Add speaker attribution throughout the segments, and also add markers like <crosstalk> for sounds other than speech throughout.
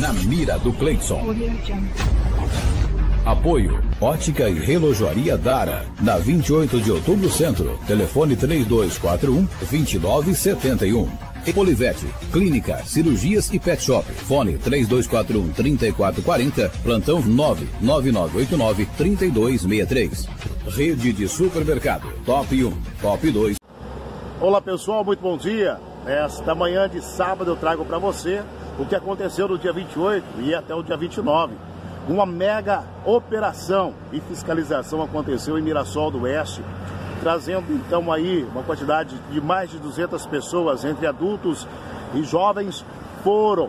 Speaker 1: na mira do Cleidson. Apoio Ótica e Relojoaria Dara, na 28 de outubro centro. Telefone 3241 2971. Polivete, Clínica, Cirurgias e Pet Shop. Fone 3241 3440, plantão 99989 3263. Rede de Supermercado, Top 1, Top 2.
Speaker 2: Olá pessoal, muito bom dia. Esta manhã de sábado eu trago para você o que aconteceu no dia 28 e até o dia 29. Uma mega operação e fiscalização aconteceu em Mirassol do Oeste, trazendo então aí uma quantidade de mais de 200 pessoas, entre adultos e jovens, foram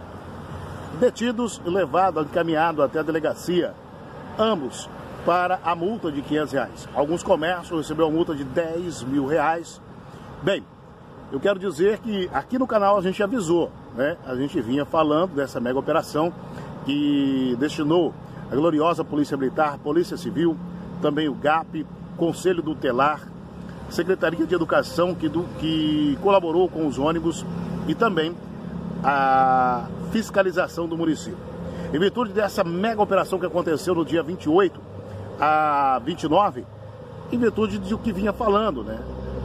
Speaker 2: detidos e levados, encaminhados até a delegacia, ambos para a multa de 500 reais. Alguns comércios receberam multa de 10 mil reais. Bem, eu quero dizer que aqui no canal a gente avisou, né? A gente vinha falando dessa mega operação que destinou a gloriosa Polícia Militar, Polícia Civil, também o GAP, Conselho Tutelar, Secretaria de Educação que, do, que colaborou com os ônibus e também a fiscalização do município. Em virtude dessa mega operação que aconteceu no dia 28 a 29, em virtude do que vinha falando, né?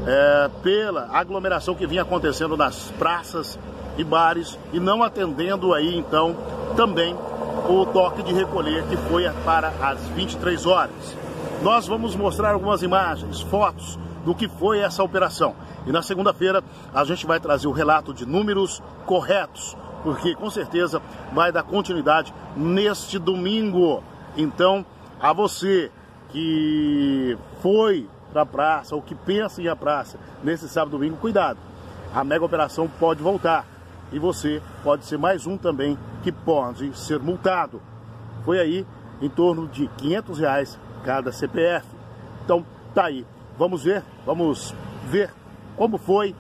Speaker 2: É, pela aglomeração que vinha acontecendo nas praças e bares e não atendendo aí então também o toque de recolher que foi para as 23 horas. Nós vamos mostrar algumas imagens, fotos do que foi essa operação. E na segunda-feira a gente vai trazer o relato de números corretos, porque com certeza vai dar continuidade neste domingo. Então, a você que foi para a praça ou que pensa em à praça nesse sábado e domingo, cuidado. A mega operação pode voltar e você pode ser mais um também que pode ser multado. Foi aí em torno de 500 reais cada CPF. Então tá aí. Vamos ver, vamos ver como foi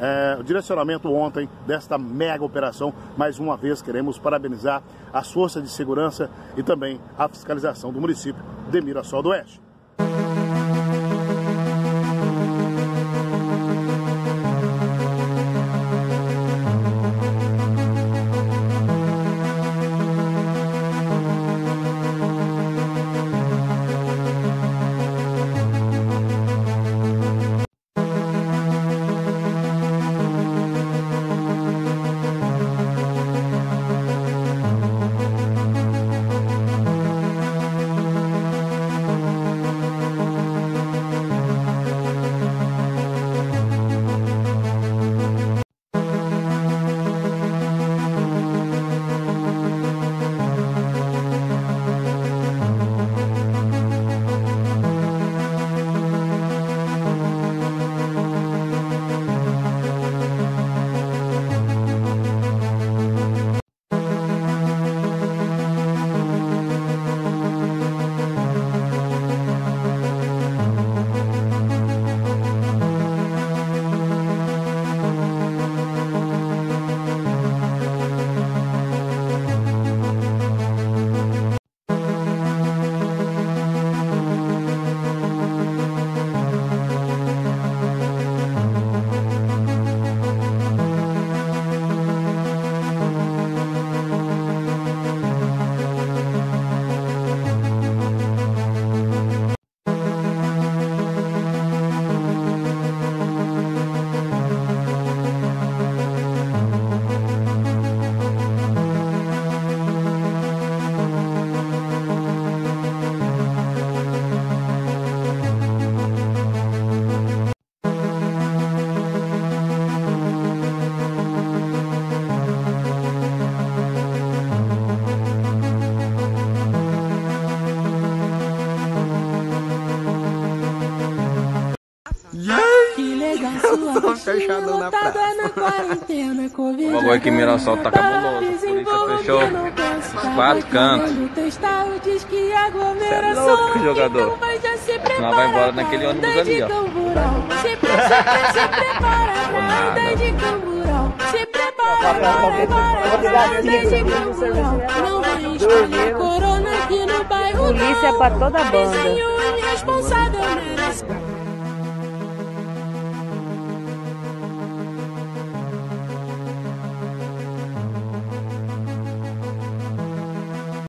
Speaker 2: é, o direcionamento ontem desta mega operação. Mais uma vez queremos parabenizar as forças de segurança e também a fiscalização do município de Mirassol do Oeste.
Speaker 3: Fechadão na praça. <laughs> o bagulho aqui em Mirassol tá cabuloso. Por isso fechou os quatro cantos. Você é louco, jogador. Nós vai embora naquele ônibus ali, ó. Se <laughs> prepara, se prepara, de camburão. Se prepara, de camburão. Não vai espalhar corona aqui no bairro. Polícia pra toda a banda.